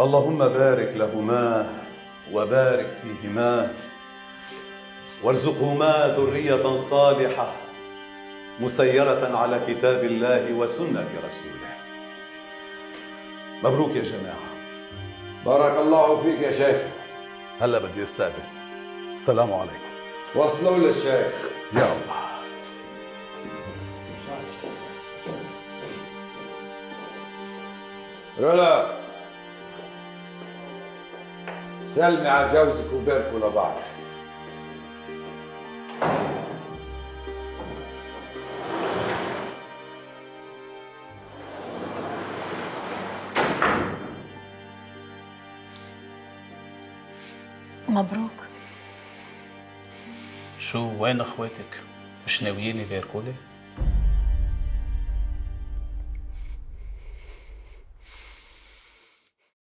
اللهم بارك لهما وبارك فيهما. وارزقهما ذرية صالحة مسيرة على كتاب الله وسنة رسوله. مبروك يا جماعة. بارك الله فيك يا شيخ. هلا بدي استقبل السلام عليكم. وصلوا للشيخ. يا الله. رولا سلمي على جوزك وباركوا لبعض مبروك شو وين أخواتك؟ مش ناويين يباركوا لي؟